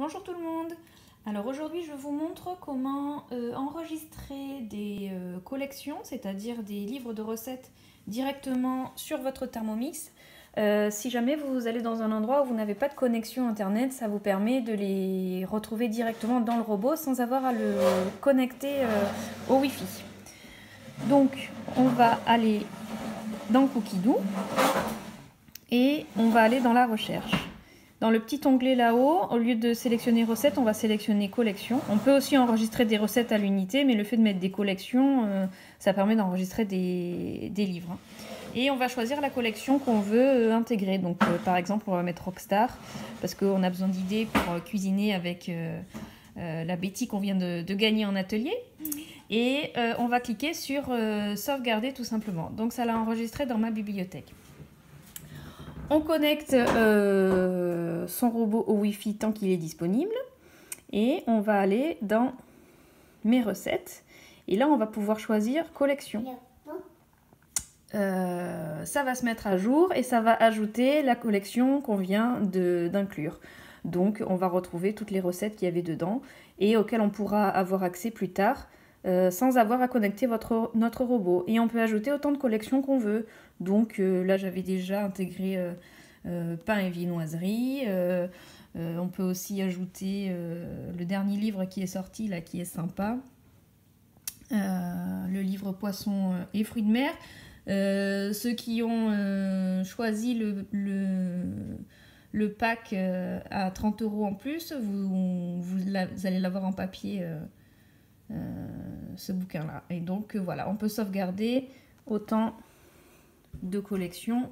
Bonjour tout le monde Alors aujourd'hui je vous montre comment euh, enregistrer des euh, collections, c'est-à-dire des livres de recettes directement sur votre Thermomix. Euh, si jamais vous allez dans un endroit où vous n'avez pas de connexion internet, ça vous permet de les retrouver directement dans le robot sans avoir à le connecter au Wi-Fi. Donc on va aller dans Cookidoo et on va aller dans la recherche. Dans le petit onglet là-haut, au lieu de sélectionner recettes, on va sélectionner collection. On peut aussi enregistrer des recettes à l'unité, mais le fait de mettre des collections, euh, ça permet d'enregistrer des, livres. Et on va choisir la collection qu'on veut euh, intégrer. Donc euh, par exemple, on va mettre Rockstar, parce qu'on a besoin d'idées pour cuisiner avec la Betty qu'on vient de, de, gagner en atelier. Et on va cliquer sur sauvegarder tout simplement. Donc ça l'a enregistré dans ma bibliothèque. On connecte euh, son robot au Wi-Fi tant qu'il est disponible. Et on va aller dans mes recettes. Et là, on va pouvoir choisir collection. Euh, ça va se mettre à jour et ça va ajouter la collection qu'on vient d'inclure. Donc, on va retrouver toutes les recettes qu'il y avait dedans et auxquelles on pourra avoir accès plus tard euh, sans avoir à connecter votre, notre robot. Et on peut ajouter autant de collections qu'on veut. Donc euh, là, j'avais déjà intégré euh, pain et viennoiserie. on peut aussi ajouter le dernier livre qui est sorti, là, qui est sympa. le livre Poisson et fruits de mer. ceux qui ont choisi le, le, pack à 30 euros en plus, vous, vous, allez l'avoir en papier ce bouquin-là. Et donc euh, voilà, on peut sauvegarder autant de collections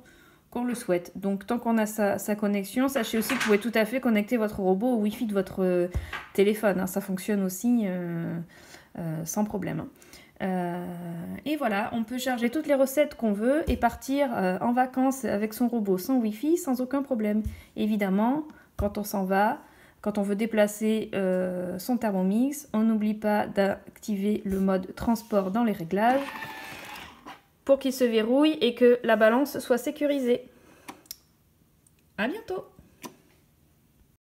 qu'on le souhaite. Donc tant qu'on a sa, connexion, sachez aussi que vous pouvez tout à fait connecter votre robot au Wi-Fi de votre euh, téléphone. Hein. Ça fonctionne aussi sans problème. et voilà, on peut charger toutes les recettes qu'on veut et partir en vacances avec son robot sans Wi-Fi sans aucun problème. Évidemment, quand on s'en va, quand on veut déplacer euh, son Thermomix, on n'oublie pas d'activer le mode transport dans les réglages pour qu'il se verrouille et que la balance soit sécurisée. A bientôt